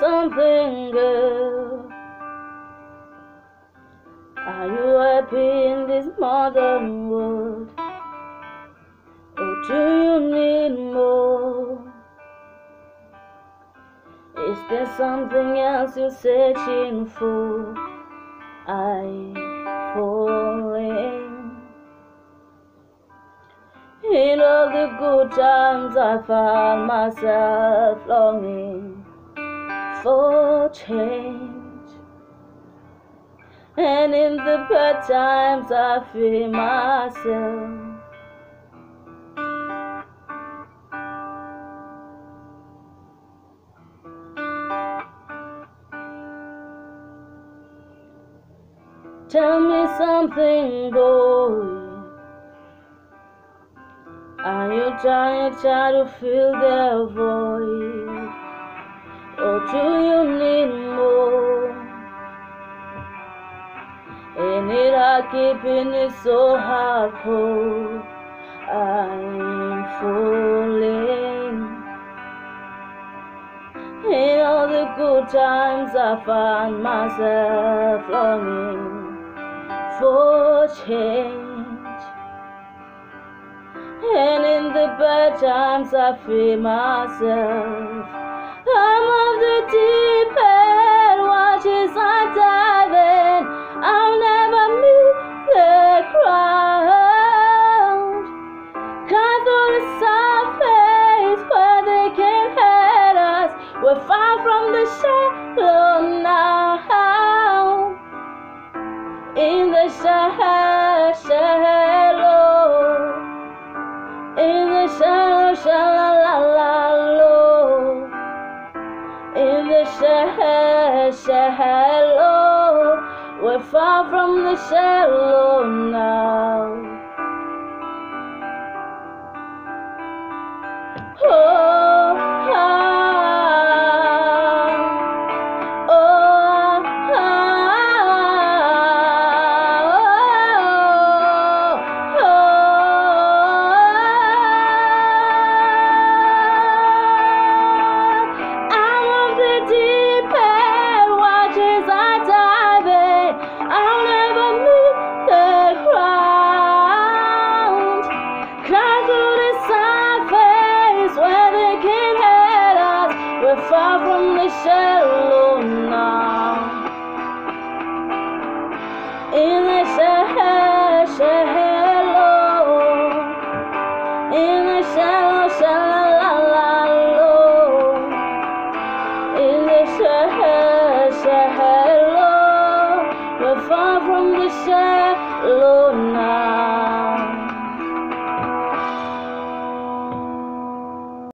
something, girl? Are you happy in this modern world? Or do you need more? Is there something else you're searching for? I falling. In all the good times, I found myself longing for change. And in the bad times, I feel myself. Tell me something, boy. Are you trying, trying to fill the void? Or do you need more? And it are keeping it so hardcore. I'm falling. In all the good times, I find myself longing for change. And in the bad times, I feel myself. Shallow. In the. In the. We're far from the shallow now. Far from the shallow now. In the shallow, shallow. In the shallow, shallow. In the shallow, shallow. We're far from the shallow